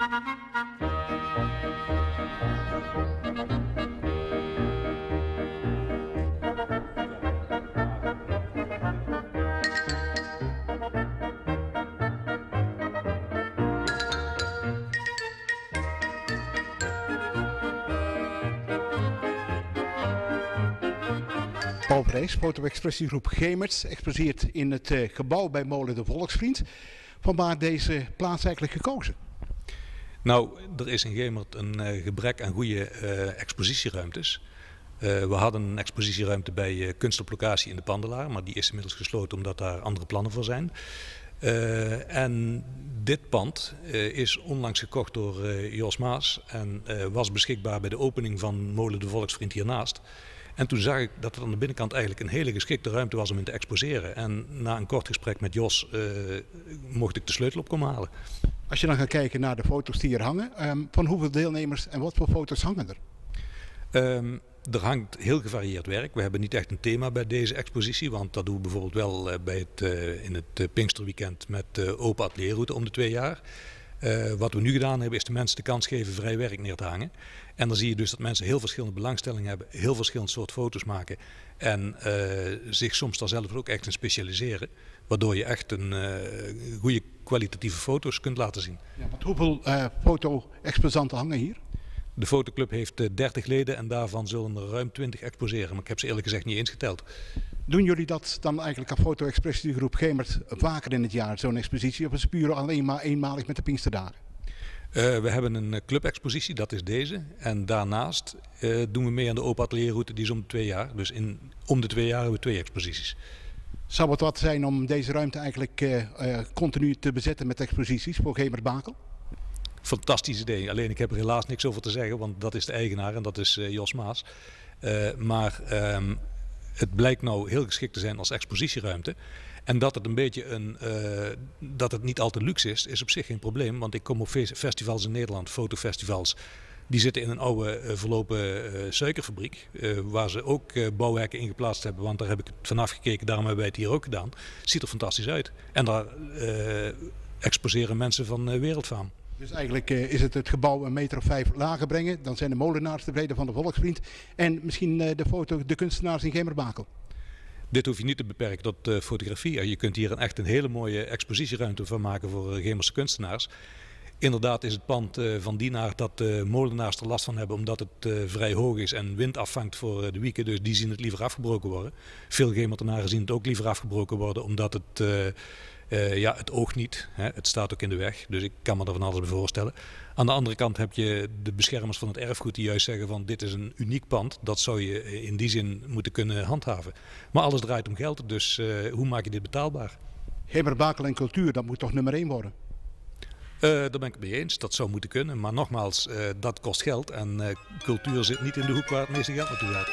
Paul Vrees, foto-expressiegroep Gemert, exposeert in het eh, gebouw bij Molen de Volksvriend. Vanwaar deze plaats eigenlijk gekozen? Nou, er is in Gemert een eh, gebrek aan goede eh, expositieruimtes. we hadden een expositieruimte bij Kunst op Locatie in de Pandelaar, maar die is inmiddels gesloten omdat daar andere plannen voor zijn. en dit pand is onlangs gekocht door Jos Maas en was beschikbaar bij de opening van Molen de Volksvriend hiernaast. En toen zag ik dat het aan de binnenkant eigenlijk een hele geschikte ruimte was om in te exposeren. En na een kort gesprek met Jos uh, mocht ik de sleutel op komen halen. Als je dan gaat kijken naar de foto's die hier hangen, um, van hoeveel deelnemers en wat voor foto's hangen er? Um, er hangt heel gevarieerd werk. We hebben niet echt een thema bij deze expositie, want dat doen we bijvoorbeeld wel uh, bij het, uh, in het Pinksterweekend met open atelierroute om de twee jaar. Uh, wat we nu gedaan hebben is de mensen de kans geven vrij werk neer te hangen. En dan zie je dus dat mensen heel verschillende belangstellingen hebben, heel verschillend soort foto's maken en uh, zich soms daar zelf ook echt in specialiseren. Waardoor je echt een uh, goede kwalitatieve foto's kunt laten zien. Ja, hoeveel foto-exposanten hangen hier? De fotoclub heeft 30 leden en daarvan zullen er ruim 20 exposeren. Maar ik heb ze eerlijk gezegd niet eens geteld. Doen jullie dat dan eigenlijk aan foto-expressiegroep Gemert vaker in het jaar, zo'n expositie? Of is het puur alleen maar eenmalig met de Pinksterdagen? Uh, we hebben een clubexpositie, dat is deze. En daarnaast uh, doen we mee aan de open atelierroute, die is om de twee jaar. Dus in, om de twee jaar hebben we twee exposities. Zou het wat zijn om deze ruimte eigenlijk uh, continu te bezetten met exposities voor Gemert Bakel? Fantastisch idee. Alleen ik heb er helaas niks over te zeggen, want dat is de eigenaar en dat is Jos Maas. maar ehm, het blijkt nou heel geschikt te zijn als expositieruimte. En dat het een beetje een, uh, dat het niet al te luxe is, is op zich geen probleem. Want ik kom op festivals in Nederland, fotofestivals. Die zitten in een oude uh, verlopen suikerfabriek. waar ze ook bouwwerken in geplaatst hebben. Want daar heb ik vanaf gekeken, daarom hebben wij het hier ook gedaan. Ziet er fantastisch uit. En daar exposeren mensen van wereldfaam. Dus eigenlijk uh, is het het gebouw een meter of vijf lager brengen. Dan zijn de molenaars tevreden van de volksvriend. En misschien uh, de, foto, de kunstenaars in Gemerbakel. Dit hoef je niet te beperken tot uh, fotografie. Je kunt hier een echt een hele mooie expositieruimte van maken voor Gemerse kunstenaars. Inderdaad is het pand uh, van die aard dat de molenaars er last van hebben omdat het uh, vrij hoog is en wind afvangt voor de wieken. Dus die zien het liever afgebroken worden. Veel Gemertenaren zien het ook liever afgebroken worden omdat het uh, ja, het oog niet. Hè. Het staat ook in de weg. Dus ik kan me er van alles bij voorstellen. Aan de andere kant heb je de beschermers van het erfgoed die juist zeggen van dit is een uniek pand. Dat zou je in die zin moeten kunnen handhaven. Maar alles draait om geld. Dus uh, hoe maak je dit betaalbaar? Heber, bakel en cultuur, dat moet toch nummer één worden? Uh, daar ben ik het mee eens. Dat zou moeten kunnen. Maar nogmaals, uh, dat kost geld. En uh, cultuur zit niet in de hoek waar het meeste geld naartoe gaat.